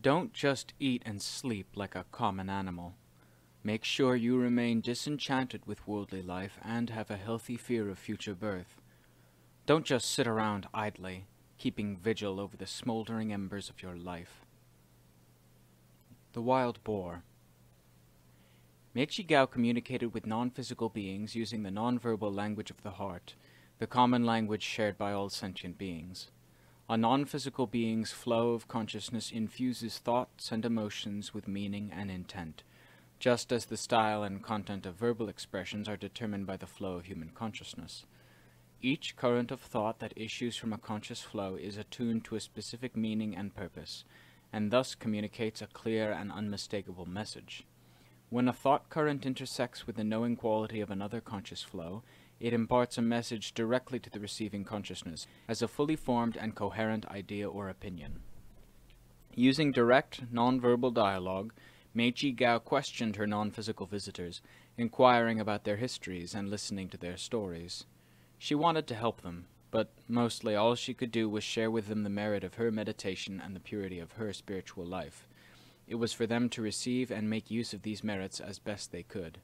Don't just eat and sleep like a common animal. Make sure you remain disenchanted with worldly life and have a healthy fear of future birth. Don't just sit around idly, keeping vigil over the smoldering embers of your life. The Wild Boar Mae Chee Kaew communicated with non-physical beings using the non-verbal language of the heart, the common language shared by all sentient beings. A non-physical being's flow of consciousness infuses thoughts and emotions with meaning and intent, just as the style and content of verbal expressions are determined by the flow of human consciousness. Each current of thought that issues from a conscious flow is attuned to a specific meaning and purpose, and thus communicates a clear and unmistakable message. When a thought current intersects with the knowing quality of another conscious flow, it imparts a message directly to the receiving consciousness as a fully formed and coherent idea or opinion. Using direct, nonverbal dialogue, Mae Chee Kaew questioned her non-physical visitors, inquiring about their histories and listening to their stories. She wanted to help them, but mostly all she could do was share with them the merit of her meditation and the purity of her spiritual life. It was for them to receive and make use of these merits as best they could.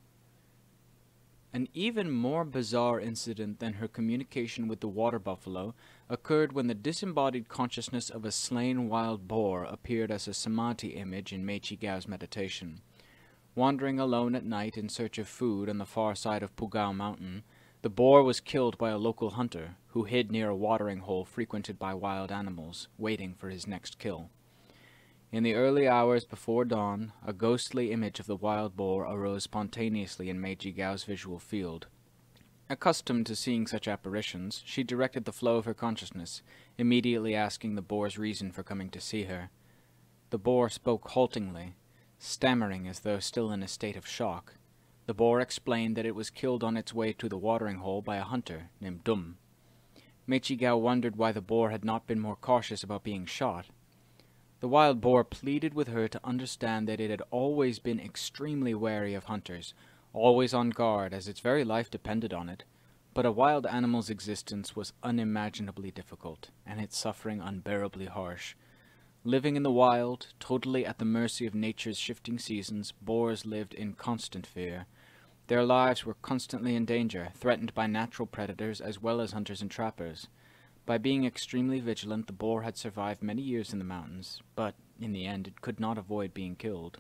An even more bizarre incident than her communication with the water buffalo occurred when the disembodied consciousness of a slain wild boar appeared as a samadhi image in Mae Chee Kaew's meditation. Wandering alone at night in search of food on the far side of Phu Gao Mountain, the boar was killed by a local hunter who hid near a watering hole frequented by wild animals, waiting for his next kill. In the early hours before dawn, a ghostly image of the wild boar arose spontaneously in Mae Chee Kaew's visual field. Accustomed to seeing such apparitions, she directed the flow of her consciousness, immediately asking the boar's reason for coming to see her. The boar spoke haltingly, stammering as though still in a state of shock. The boar explained that it was killed on its way to the watering hole by a hunter named Dum. Mae Chee Kaew wondered why the boar had not been more cautious about being shot. The wild boar pleaded with her to understand that it had always been extremely wary of hunters, always on guard as its very life depended on it, but a wild animal's existence was unimaginably difficult, and its suffering unbearably harsh. Living in the wild, totally at the mercy of nature's shifting seasons, boars lived in constant fear. Their lives were constantly in danger, threatened by natural predators as well as hunters and trappers. By being extremely vigilant, the boar had survived many years in the mountains, but in the end it could not avoid being killed.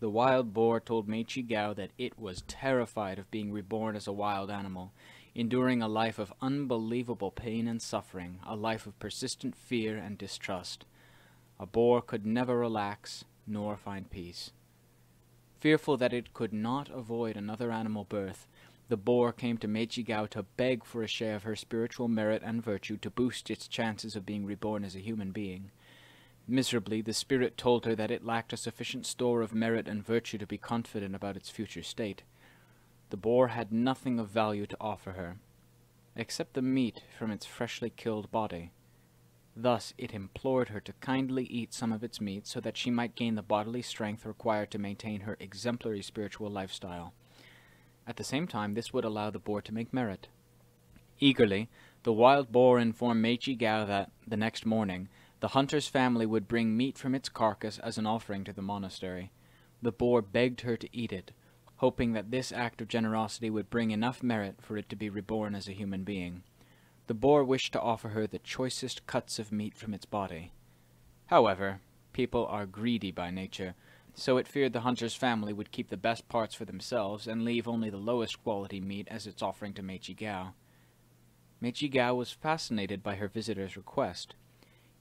The wild boar told Mae Chee Kaew that it was terrified of being reborn as a wild animal, enduring a life of unbelievable pain and suffering, a life of persistent fear and distrust. A boar could never relax, nor find peace. Fearful that it could not avoid another animal birth, the boar came to Mae Chee Kaew to beg for a share of her spiritual merit and virtue to boost its chances of being reborn as a human being. Miserably, the spirit told her that it lacked a sufficient store of merit and virtue to be confident about its future state. The boar had nothing of value to offer her, except the meat from its freshly killed body. Thus it implored her to kindly eat some of its meat so that she might gain the bodily strength required to maintain her exemplary spiritual lifestyle. At the same time, this would allow the boar to make merit. Eagerly, the wild boar informed Mae Chee Kaew that, the next morning, the hunter's family would bring meat from its carcass as an offering to the monastery. The boar begged her to eat it, hoping that this act of generosity would bring enough merit for it to be reborn as a human being. The boar wished to offer her the choicest cuts of meat from its body. However, people are greedy by nature, so it feared the hunter's family would keep the best parts for themselves and leave only the lowest quality meat as its offering to Mae Chee Kaew. Meichi Gao was fascinated by her visitor's request.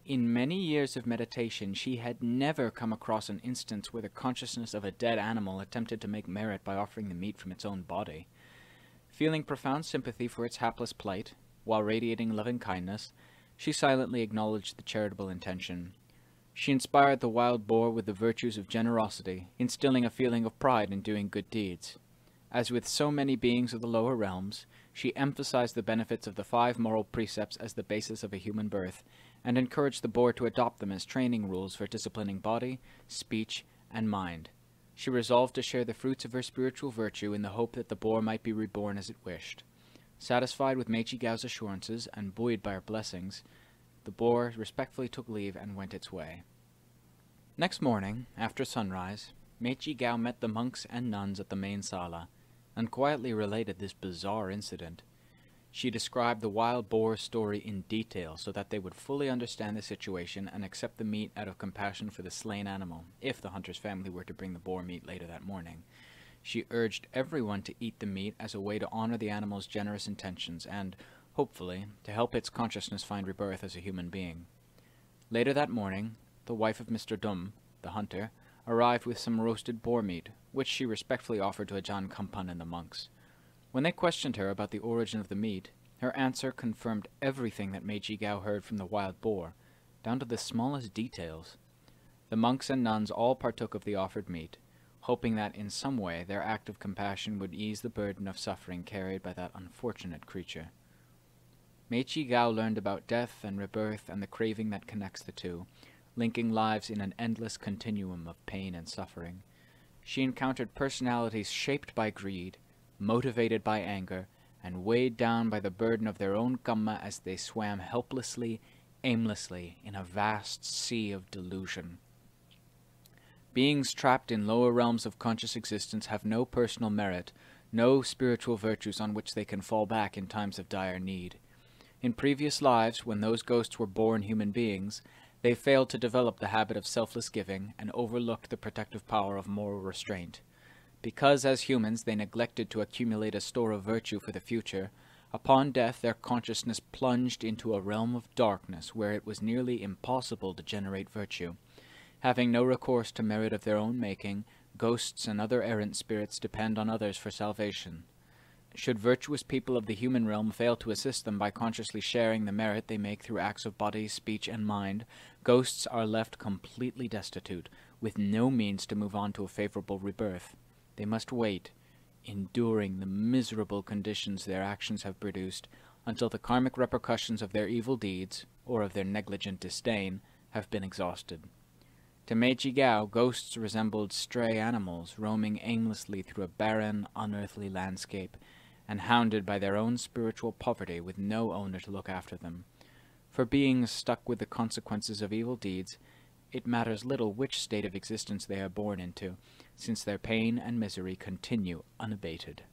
In many years of meditation, she had never come across an instance where the consciousness of a dead animal attempted to make merit by offering the meat from its own body. Feeling profound sympathy for its hapless plight, while radiating loving kindness, she silently acknowledged the charitable intention she inspired the wild boar with the virtues of generosity, instilling a feeling of pride in doing good deeds. As with so many beings of the lower realms, she emphasized the benefits of the five moral precepts as the basis of a human birth, and encouraged the boar to adopt them as training rules for disciplining body, speech, and mind. She resolved to share the fruits of her spiritual virtue in the hope that the boar might be reborn as it wished. Satisfied with Mae Chee Kaew's assurances, and buoyed by her blessings, the boar respectfully took leave and went its way. Next morning, after sunrise, Mae Chee Kaew met the monks and nuns at the main sala, and quietly related this bizarre incident. She described the wild boar story in detail so that they would fully understand the situation and accept the meat out of compassion for the slain animal, if the hunter's family were to bring the boar meat later that morning. She urged everyone to eat the meat as a way to honor the animal's generous intentions and, hopefully, to help its consciousness find rebirth as a human being. Later that morning, the wife of Mr. Dum, the hunter, arrived with some roasted boar meat, which she respectfully offered to Ajaan Kampan and the monks. When they questioned her about the origin of the meat, her answer confirmed everything that Mae Chee Kaew heard from the wild boar, down to the smallest details. The monks and nuns all partook of the offered meat, hoping that in some way their act of compassion would ease the burden of suffering carried by that unfortunate creature. Mae Chee Kaew learned about death and rebirth and the craving that connects the two, linking lives in an endless continuum of pain and suffering. She encountered personalities shaped by greed, motivated by anger, and weighed down by the burden of their own kamma as they swam helplessly, aimlessly, in a vast sea of delusion. Beings trapped in lower realms of conscious existence have no personal merit, no spiritual virtues on which they can fall back in times of dire need. In previous lives, when those ghosts were born human beings, they failed to develop the habit of selfless giving and overlooked the protective power of moral restraint. Because as humans they neglected to accumulate a store of virtue for the future, upon death their consciousness plunged into a realm of darkness where it was nearly impossible to generate virtue. Having no recourse to merit of their own making, ghosts and other errant spirits depend on others for salvation. Should virtuous people of the human realm fail to assist them by consciously sharing the merit they make through acts of body, speech, and mind, ghosts are left completely destitute, with no means to move on to a favorable rebirth. They must wait, enduring the miserable conditions their actions have produced, until the karmic repercussions of their evil deeds, or of their negligent disdain, have been exhausted. To Mae Chee Kaew, ghosts resembled stray animals roaming aimlessly through a barren, unearthly landscape, and hounded by their own spiritual poverty with no owner to look after them. For beings stuck with the consequences of evil deeds, it matters little which state of existence they are born into, since their pain and misery continue unabated.